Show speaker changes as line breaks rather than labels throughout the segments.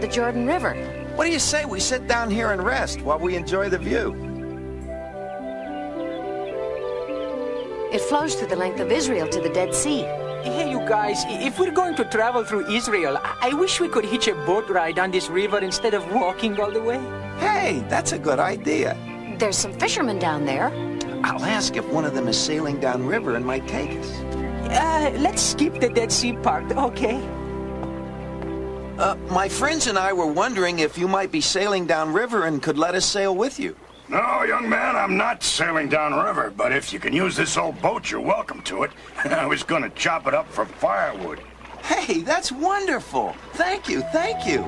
This is the upper end of the Jordan River.
What do you say we sit down here and rest while we enjoy the view?
It flows through the length of Israel to the Dead Sea.
Hey, you guys, if we're going to travel through Israel, I, I wish we could hitch a boat ride on this river instead of walking all the way.
Hey, that's a good idea.
There's some fishermen down there.
I'll ask if one of them is sailing downriver and might take us.
Uh, let's skip the Dead Sea part, okay?
Uh, my friends and I were wondering if you might be sailing downriver and could let us sail with you.
No, young man, I'm not sailing downriver, but if you can use this old boat, you're welcome to it. I was gonna chop it up for firewood.
Hey, that's wonderful. Thank you, thank you.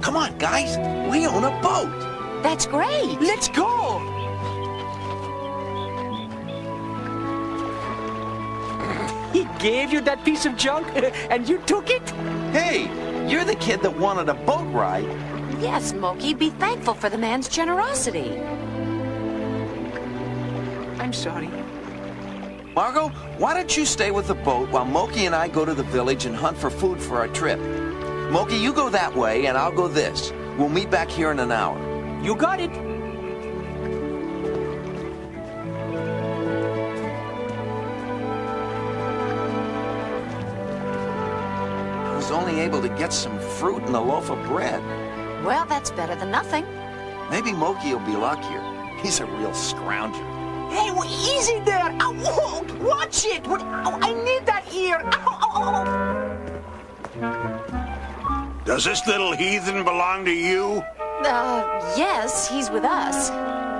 Come on, guys. We own a boat.
That's great.
Let's go! Gave you that piece of junk, and you took it?
Hey, you're the kid that wanted a boat ride.
Yes, Moki, be thankful for the man's generosity.
I'm sorry.
Margo, why don't you stay with the boat while Moki and I go to the village and hunt for food for our trip? Moki, you go that way, and I'll go this. We'll meet back here in an hour.
You got it.
I only able to get some fruit and a loaf of bread.
Well, that's better than nothing.
Maybe Moki will be luckier. He's a real scrounger.
Hey, w- easy there! Ow, whoa, watch it! What, oh, I need that ear! Ow, ow, ow.
Does this little heathen belong to you?
Uh, yes, he's with us.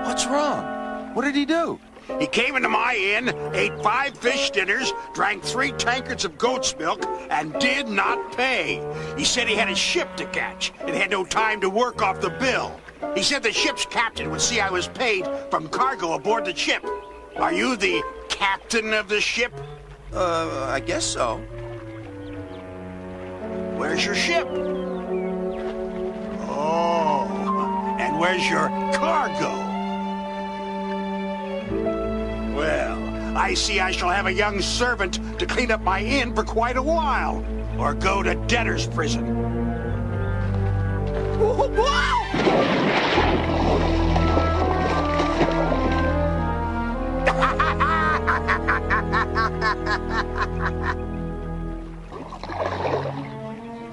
What's wrong? What did he do?
He came into my inn, ate five fish dinners, drank three tankards of goat's milk, and did not pay. He said he had a ship to catch and had no time to work off the bill. He said the ship's captain would see I was paid from cargo aboard the ship. Are you the captain of the ship?
Uh, I guess so.
Where's your ship? Oh, and where's your cargo? I see I shall have a young servant to clean up my inn for quite a while, or go to debtor's prison.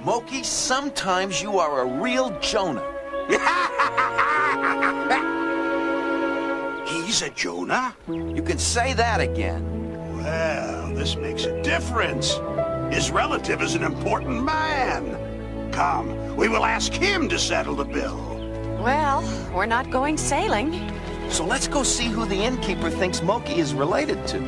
Moki, sometimes you are a real Jonah.
He's a Jonah?
You can say that again.
Well, this makes a difference. His relative is an important man. Come, we will ask him to settle the bill.
Well, we're not going sailing.
So let's go see who the innkeeper thinks Moki is related to.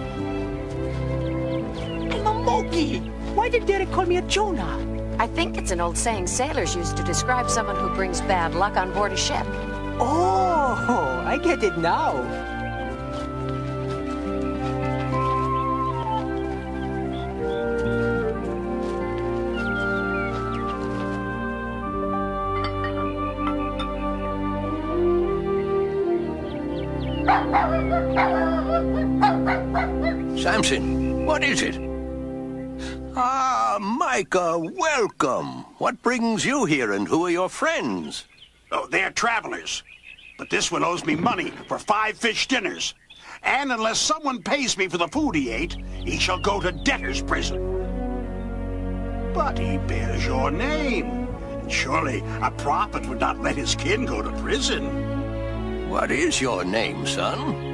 I'm a Moki! Why did Derek call me a Jonah?
I think it's an old saying sailors use to describe someone who brings bad luck on board a ship.
Oh, I get it now.
Samson, what is it? Ah, Micah, welcome. What brings you here and who are your friends?
Oh, they're travelers. But this one owes me money for five fish dinners. And unless someone pays me for the food he ate, he shall go to debtor's prison. But he bears your name. And surely a prophet would not let his kin go to prison.
What is your name, son?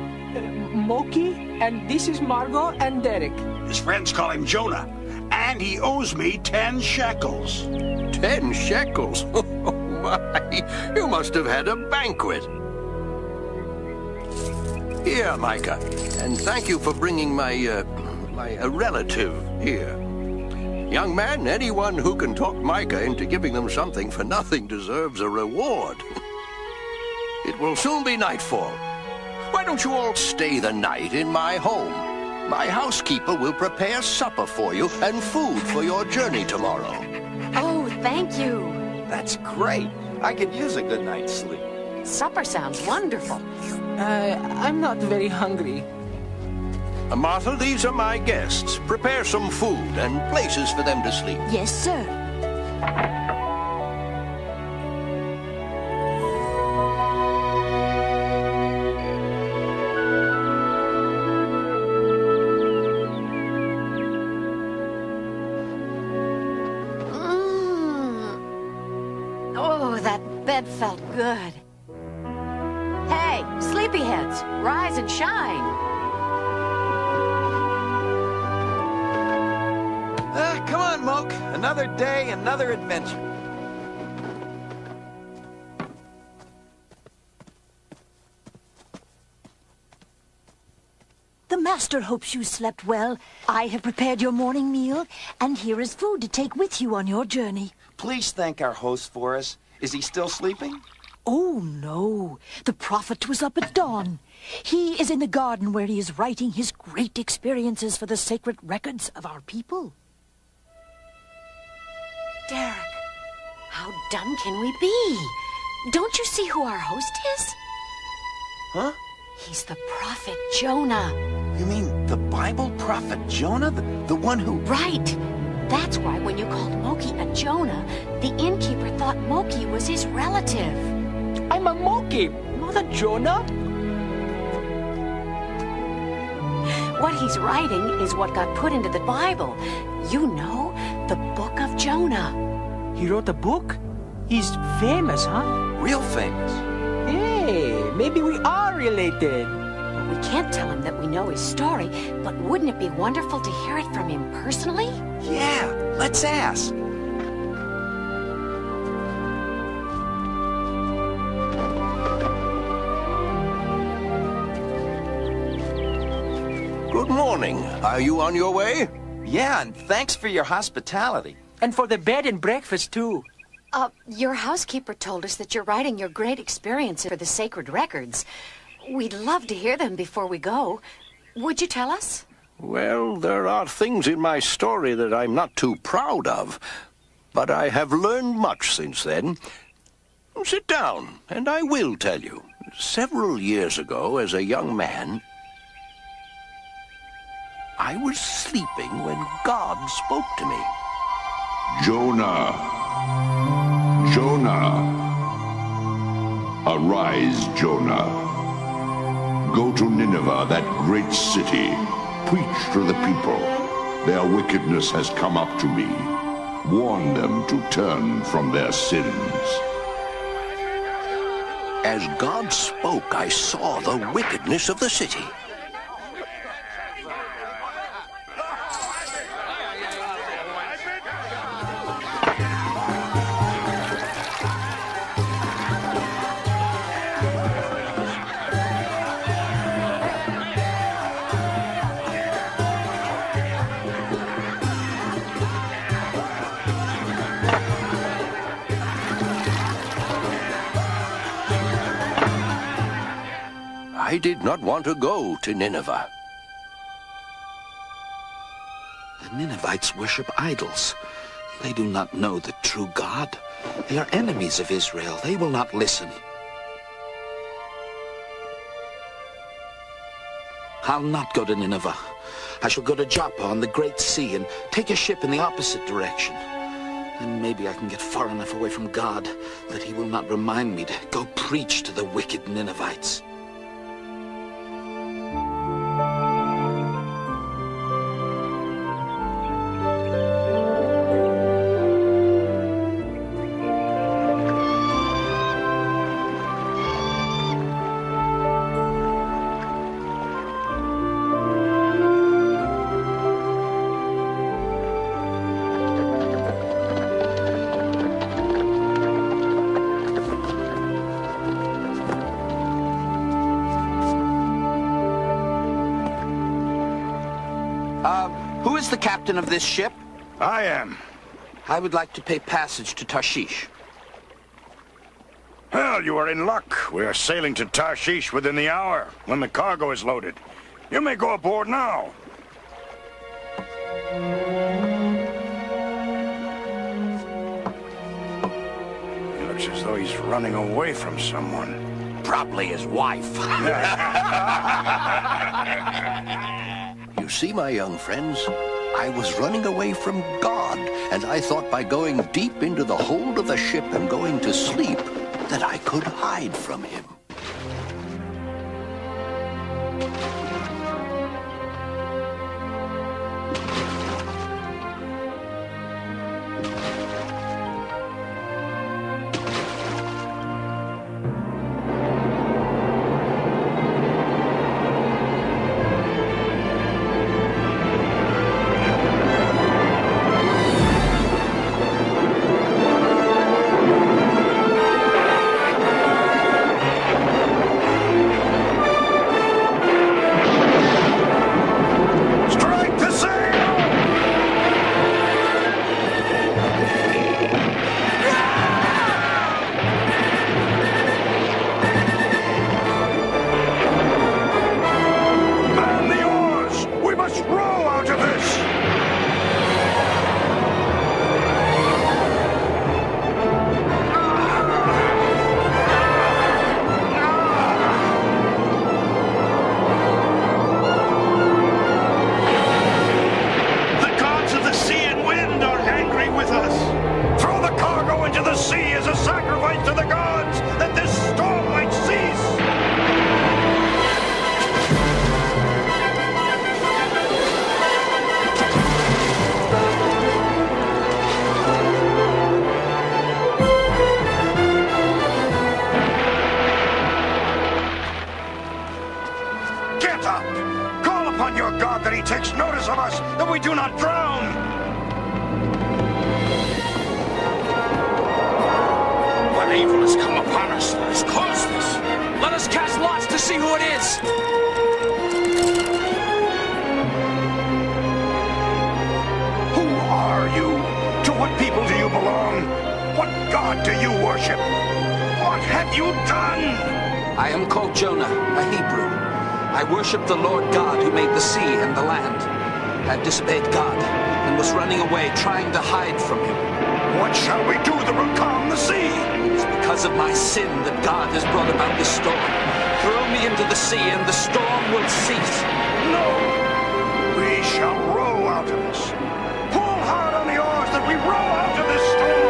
Moki, and this is Margo and Derek.
His friends call him Jonah. And he owes me ten shekels.
Ten shekels? My, you must have had a banquet. Here, Micah, and thank you for bringing my, uh, my uh, relative here. Young man, anyone who can talk Micah into giving them something for nothing deserves a reward. it will soon be nightfall. Why don't you all stay the night in my home? My housekeeper will prepare supper for you and food for your journey tomorrow.
Oh, thank you.
That's great. I could use a good night's sleep.
Supper sounds wonderful.
Uh, I'm not very hungry.
Martha, these are my guests. Prepare some food and places for them to sleep.
Yes, sir.
Hey, sleepyheads, rise and shine.
Ah, come on, Moke. Another day, another adventure.
The master hopes you slept well. I have prepared your morning meal, and here is food to take with you on your journey.
Please thank our host for us. Is he still sleeping?
Oh, no. The prophet was up at dawn. He is in the garden where he is writing his great experiences for the sacred records of our people.
Derek, how dumb can we be? Don't you see who our host is?
Huh?
He's the prophet Jonah.
You mean the Bible prophet Jonah? The, the one who...
Right. That's why when you called Moki a Jonah, the innkeeper thought Moki was his relative.
I'm a Moki, Jonah.
What he's writing is what got put into the Bible. You know, the Book of Jonah.
He wrote a book? He's famous, huh?
Real famous.
Hey, maybe we are related.
We can't tell him that we know his story, but wouldn't it be wonderful to hear it from him personally?
Yeah, let's ask.
Good morning. Are you on your way?
Yeah, and thanks for your hospitality.
And for the bed and breakfast, too.
Uh, your housekeeper told us that you're writing your great experiences for the sacred records. We'd love to hear them before we go. Would you tell us?
Well, there are things in my story that I'm not too proud of, but I have learned much since then. Sit down, and I will tell you. Several years ago, as a young man, I was sleeping when God spoke to me.
Jonah. Jonah. Arise, Jonah. Go to Nineveh, that great city. Preach to the people. Their wickedness has come up to me. Warn them to turn from their sins.
As God spoke, I saw the wickedness of the city. Not want to go to Nineveh.
The Ninevites worship idols. They do not know the true God. They are enemies of Israel. They will not listen. I'll not go to Nineveh. I shall go to Joppa on the Great Sea and take a ship in the opposite direction. Then maybe I can get far enough away from God that he will not remind me to go preach to the wicked Ninevites.
The captain of this ship?
I am.
I would like to pay passage to Tarshish.
Well, you are in luck. We are sailing to Tarshish within the hour, when the cargo is loaded. You may go aboard now. He looks as though he's running away from someone.
Probably his wife. You see, my young friends, I was running away from God, and I thought by going deep into the hold of the ship and going to sleep that I could hide from him.
I disobeyed God and was running away, trying to hide from him.
What shall we do that will calm the sea?
It is because of my sin that God has brought about this storm. Throw me into the sea and the storm will cease.
No! We shall row out of this. Pull hard on the oars that we row out of this storm!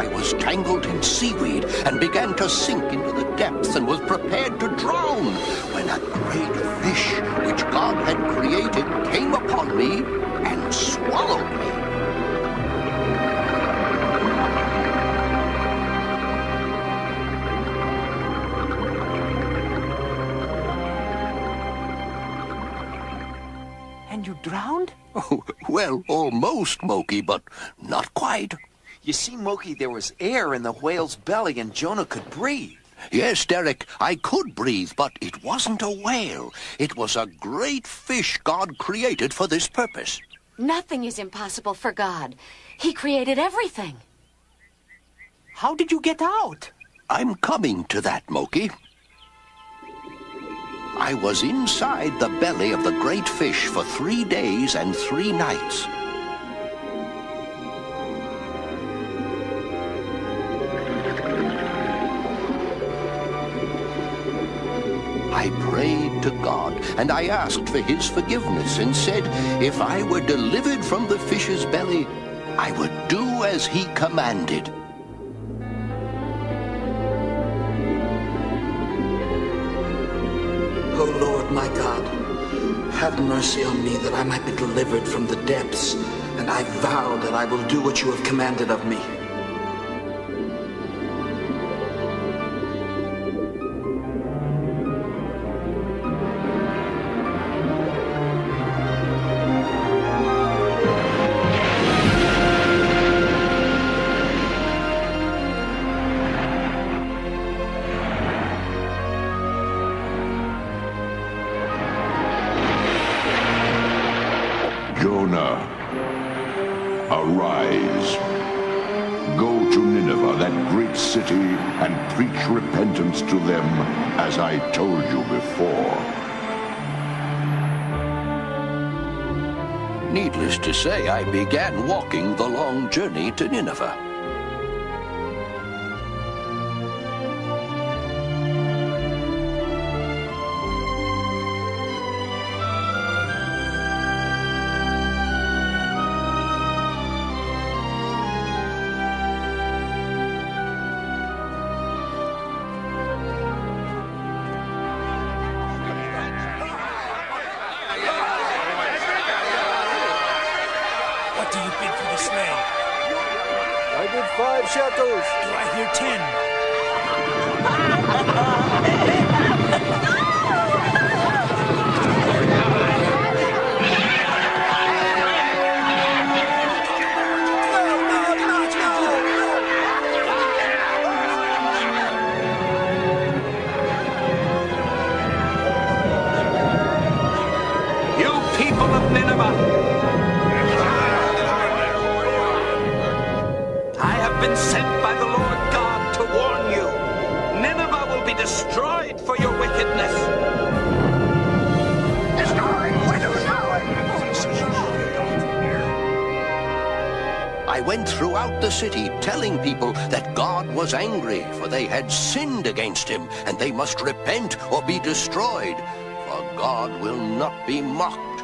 I was tangled in seaweed and began to sink into the depths and was prepared to drown when a great fish, which God had created, came upon me and swallowed me.
And you drowned?
Oh, well, almost, Moki, but not quite.
You see, Moki, there was air in the whale's belly and Jonah could breathe.
Yes, Derek, I could breathe, but it wasn't a whale. It was a great fish God created for this purpose.
Nothing is impossible for God. He created everything.
How did you get out?
I'm coming to that, Moki. I was inside the belly of the great fish for three days and three nights. And I asked for his forgiveness, and said, if I were delivered from the fish's belly, I would do as he commanded.
O Lord my God, have mercy on me that I might be delivered from the depths, and I vow that I will do what you have commanded of me.
I
began walking the long journey to Nineveh. They must repent or be destroyed, for God will not be mocked.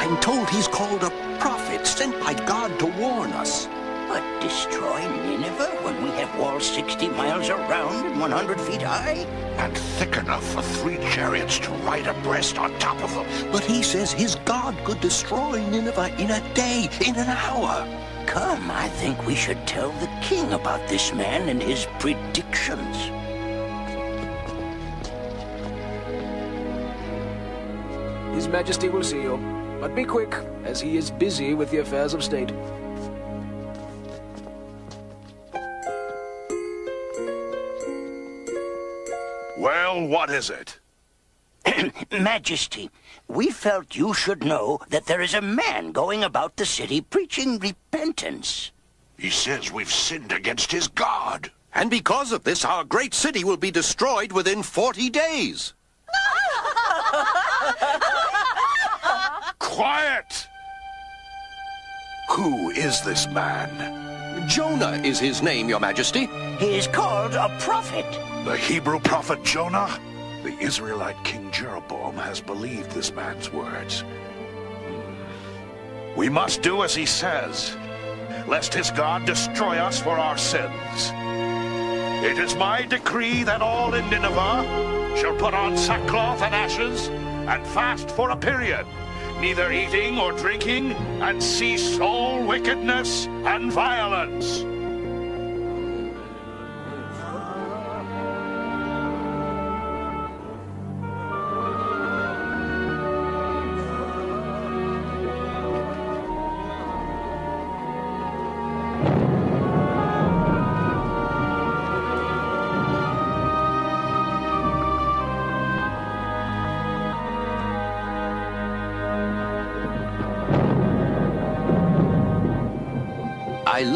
I'm told he's called a prophet sent by God to warn us.
But destroy Nineveh when we have walls 60 miles around and 100 feet high?
And thick enough for three chariots to ride abreast on top of them.
But he says his God could destroy Nineveh in a day, in an hour.
Come, I think we should tell the king about this man and his predictions.
His Majesty will see you. But be quick, as he is busy with the affairs of state.
Well, what is it?
Majesty, we felt you should know that there is a man going about the city preaching repentance.
He says we've sinned against his God.
And because of this, our great city will be destroyed within 40 days.
Quiet! Who is this man?
Jonah is his name, Your Majesty.
He is called a prophet.
The Hebrew prophet Jonah? The Israelite King Jeroboam has believed this man's words. We must do as he says, lest his God destroy us for our sins. It is my decree that all in Nineveh shall put on sackcloth and ashes and fast for a period, neither eating or drinking, and cease all wickedness and violence.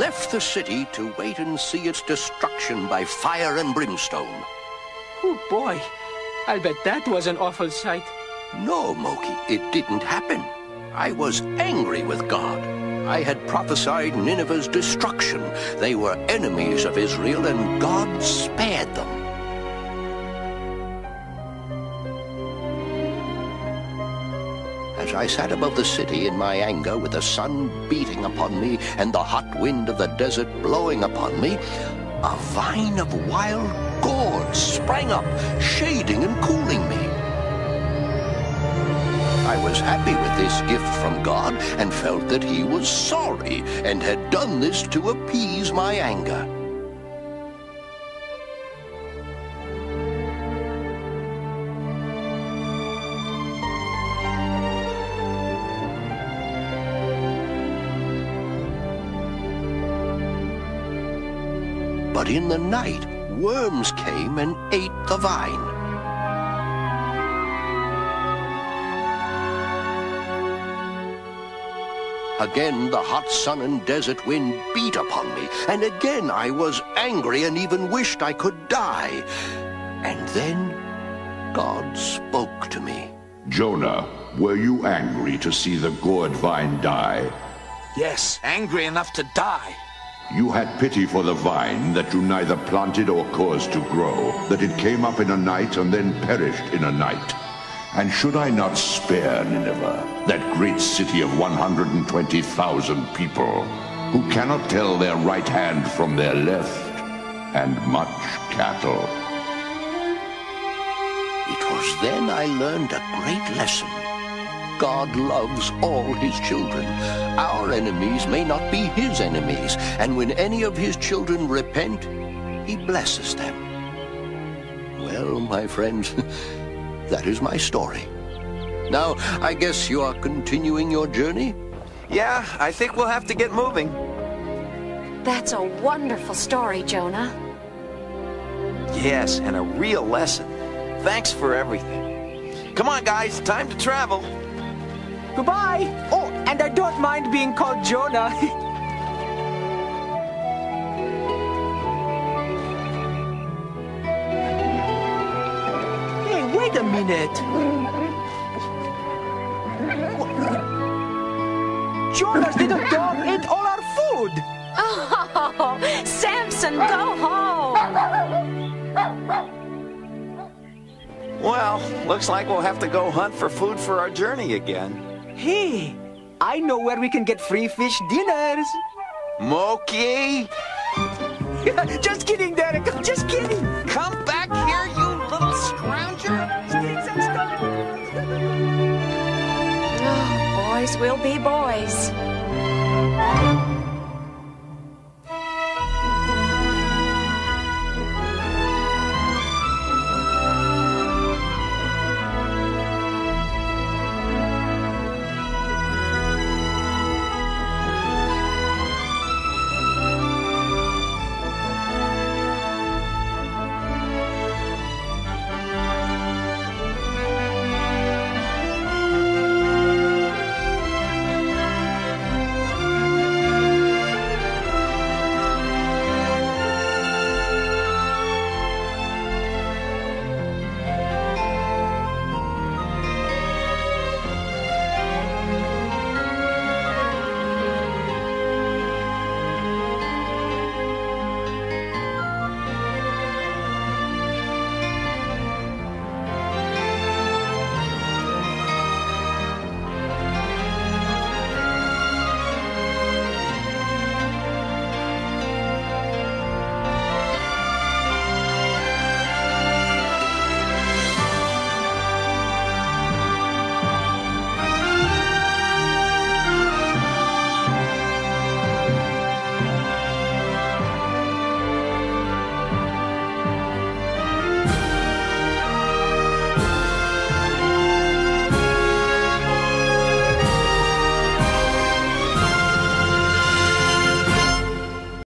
Left the city to wait and see its destruction by fire and brimstone.
Oh, boy. I'll bet that was an awful sight.
No, Moki, it didn't happen. I was angry with God. I had prophesied Nineveh's destruction. They were enemies of Israel, and God spared them. I sat above the city in my anger with the sun beating upon me and the hot wind of the desert blowing upon me, a vine of wild gourds sprang up, shading and cooling me. I was happy with this gift from God and felt that he was sorry and had done this to appease my anger. But in the night, worms came and ate the vine. Again the hot sun and desert wind beat upon me, and again I was angry and even wished I could die. And then God spoke to me.
Jonah, were you angry to see the gourd vine die?
Yes, angry enough to die.
You had pity for the vine that you neither planted or caused to grow, that it came up in a night and then perished in a night. And should I not spare Nineveh, that great city of 120,000 people, who cannot tell their right hand from their left, and much cattle?
It was then I learned a great lesson. God loves all his children. Our enemies may not be his enemies, and when any of his children repent, he blesses them. Well, my friends, that is my story. Now, I guess you are continuing your journey?
Yeah, I think we'll have to get moving.
That's a wonderful story, Jonah.
Yes, and a real lesson. Thanks for everything. Come on, guys, time to travel.
Goodbye. Oh, and I don't mind being called Jonah. hey, wait a minute. Jonah's little dog ate all our food.
Oh, Samson, go home.
Well, looks like we'll have to go hunt for food for our journey again.
Hey, I know where we can get free fish dinners.
Moki!
Just kidding, Derek. Just kidding.
Come back here, you little scrounger!
Sticks and stones.
Oh, boys will be boys.